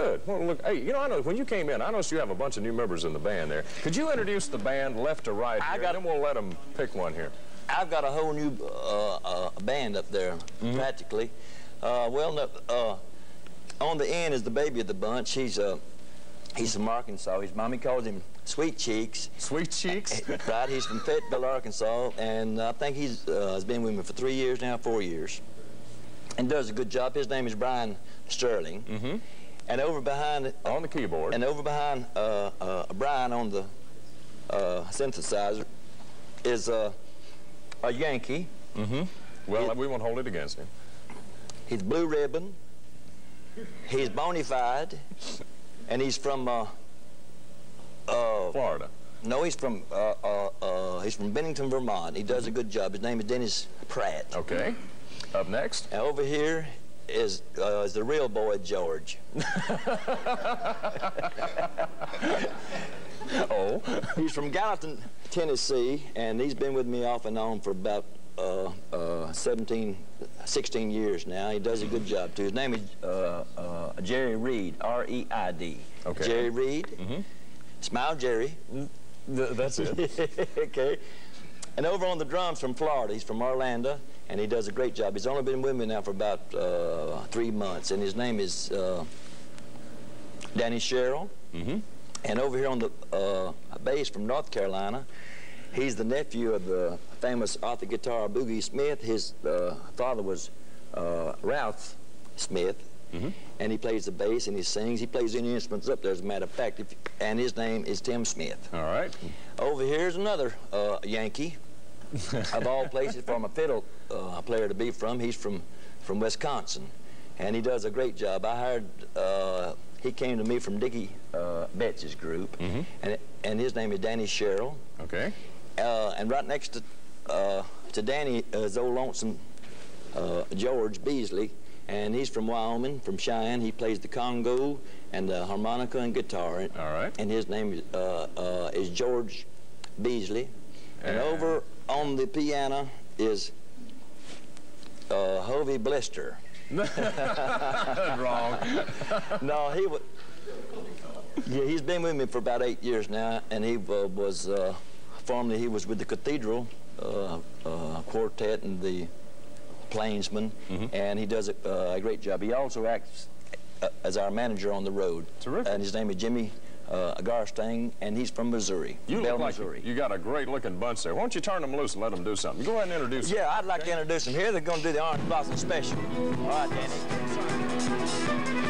Good. Well, look, hey, you know, I know when you came in, I noticed you have a bunch of new members in the band there. Could you introduce the band left to right I got- and then we'll let them pick one here. I've got a whole new uh, uh, band up there, practically. Uh, well, no, uh, on the end is the baby of the bunch. He's uh, he's from Arkansas. His mommy calls him Sweet Cheeks. Sweet cheeks. right, he's from Fayetteville, Arkansas, and I think he's uh, has been with me for three years now, four years, and does a good job. His name is Brian Sterling, mm-hmm. And over behind on the keyboard. and over behind uh, uh, Brian on the uh, synthesizer is uh, a Yankee. well, we won't hold it against him. He's blue ribbon. He's bona fide, and he's from. Uh, uh, Florida. no, he's from. Uh, uh, uh, he's from Bennington, Vermont. He does a good job. His name is Dennis Pratt. Okay. Up next. And over here is uh, is the real boy George. Oh. He's from Gallatin, Tennessee, and he's been with me off and on for about uh, uh, 17, 16 years now. He does a good job, too. His name is uh, uh, Jerry Reid, R-E-I-D. Okay. Jerry Reid. Mm -hmm. Smile, Jerry. Th- that's it. okay. And over on the drums from Florida, he's from Orlando, and he does a great job. He's only been with me now for about uh, three months, and his name is uh, Danny Sherrill. Mm-hmm. And over here on the uh, bass from North Carolina, he's the nephew of the famous Arthur guitar Boogie Smith. His uh, father was uh, Ralph Smith, and he plays the bass and he sings. He plays any instruments up there, as a matter of fact. If, and his name is Tim Smith. All right. Over here's another uh, Yankee, of all places, from a fiddle uh, player to be from. He's from from Wisconsin, and he does a great job. I hired. Uh, he came to me from Dickie uh, Betts' group, and and his name is Danny Sherrill. Okay. Uh, and right next to uh, to Danny is old lonesome uh, George Beasley, and he's from Wyoming, from Cheyenne. He plays the congo and the harmonica and guitar. All right. And his name is, uh, uh, is George Beasley. And And- over on the piano is uh, Hovey Blister. Wrong. no, he was. Yeah, he's been with me for about eight years now, and he uh, was uh, formerly he was with the Cathedral uh, uh, Quartet and the Plainsmen, and he does a, uh, a great job. He also acts uh, as our manager on the road. Terrific. And his name is Jimmy uh, Garstang, and he's from Missouri, You Bell, look like Missouri. you got a great looking bunch there. Why don't you turn them loose and let them do something? Go ahead and introduce them. Yeah, I'd like to introduce them here. They're going to do the Orange Blossom Special. All right, Danny.